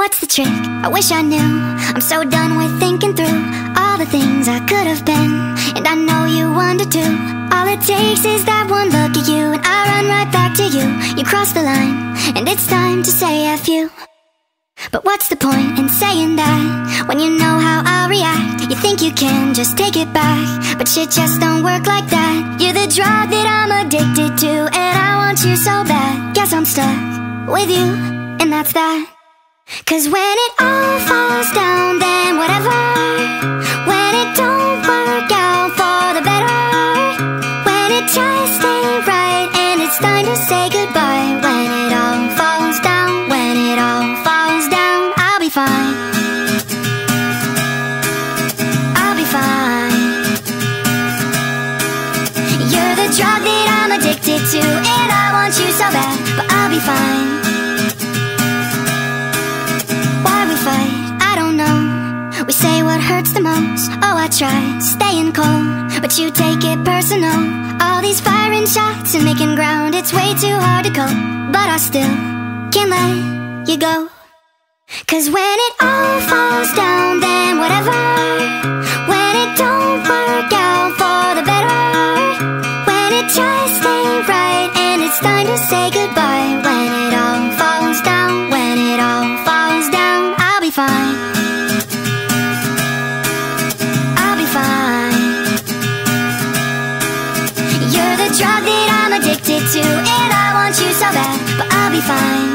What's the trick? I wish I knew. I'm so done with thinking through All the things I could have been. And I know you wonder too. All it takes is that one look at you And I run right back to you. You cross the line And it's time to say F you. But what's the point in saying that? When you know how I'll react You think you can just take it back. But shit just don't work like that. You're the drug that I'm addicted to And I want you so bad. Guess I'm stuck with you And that's that Cause when it all falls down, then whatever. When it don't work out for the better. When it just ain't right and it's time to say goodbye. When it all falls down, when it all falls down I'll be fine. I'll be fine. You're the drug that I'm addicted to And I want you so bad, but I'll be fine hurts the most. Oh, I try staying cold But you take it personal. All these firing shots and making ground It's way too hard to cope. But I still can't let you go. Cause when it all falls down Then whatever. When it don't work out for the better. When it just ain't right And it's time to say goodbye. When it all falls down When it all falls down I'll be fine drug that I'm addicted to And I want you so bad, but I'll be fine